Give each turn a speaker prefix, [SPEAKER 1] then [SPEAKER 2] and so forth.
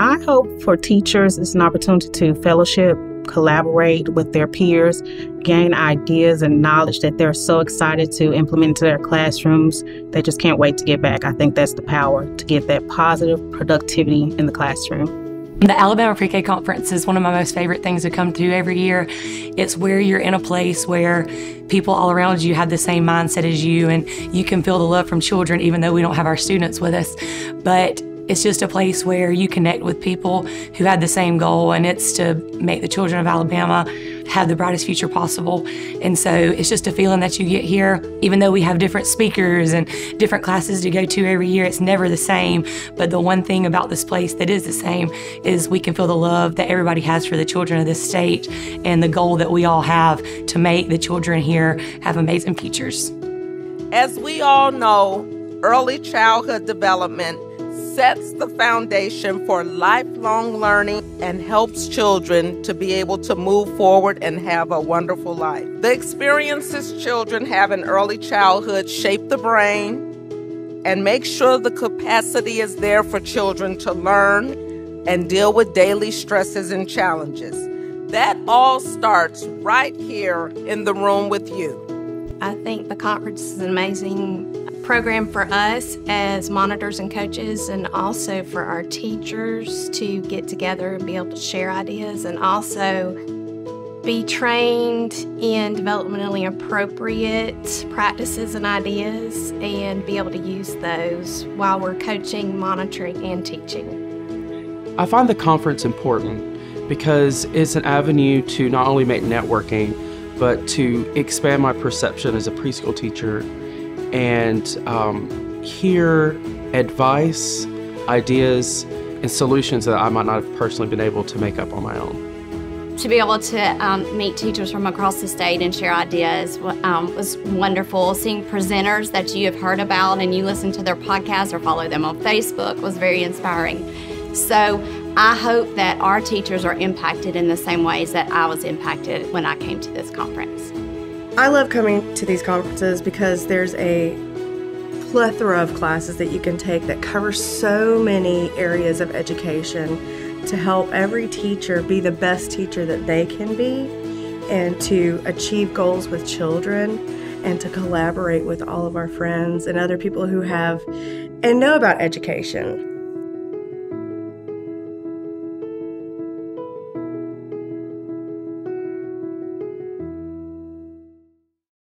[SPEAKER 1] I hope for teachers it's an opportunity to fellowship, collaborate with their peers, gain ideas and knowledge that they're so excited to implement into their classrooms. They just can't wait to get back. I think that's the power to get that positive productivity in the classroom.
[SPEAKER 2] The Alabama Pre K Conference is one of my most favorite things to come to every year. It's where you're in a place where people all around you have the same mindset as you, and you can feel the love from children, even though we don't have our students with us. But it's just a place where you connect with people who had the same goal, and it's to make the children of Alabama have the brightest future possible. And so it's just a feeling that you get here, even though we have different speakers and different classes to go to every year, it's never the same. But the one thing about this place that is the same is we can feel the love that everybody has for the children of this state and the goal that we all have to make the children here have amazing futures.
[SPEAKER 3] As we all know, early childhood development sets the foundation for lifelong learning and helps children to be able to move forward and have a wonderful life. The experiences children have in early childhood shape the brain and make sure the capacity is there for children to learn and deal with daily stresses and challenges. That all starts right here in the room with you.
[SPEAKER 4] I think the conference is an amazing program for us as monitors and coaches, and also for our teachers to get together and be able to share ideas and also be trained in developmentally appropriate practices and ideas and be able to use those while we're coaching, monitoring, and teaching.
[SPEAKER 5] I find the conference important because it's an avenue to not only make networking, but to expand my perception as a preschool teacher and um, hear advice, ideas, and solutions that I might not have personally been able to make up on my own.
[SPEAKER 6] To be able to um, meet teachers from across the state and share ideas um, was wonderful. Seeing presenters that you have heard about and you listen to their podcasts or follow them on Facebook was very inspiring. So I hope that our teachers are impacted in the same ways that I was impacted when I came to this conference.
[SPEAKER 7] I love coming to these conferences because there's a plethora of classes that you can take that cover so many areas of education to help every teacher be the best teacher that they can be and to achieve goals with children and to collaborate with all of our friends and other people who have and know about education.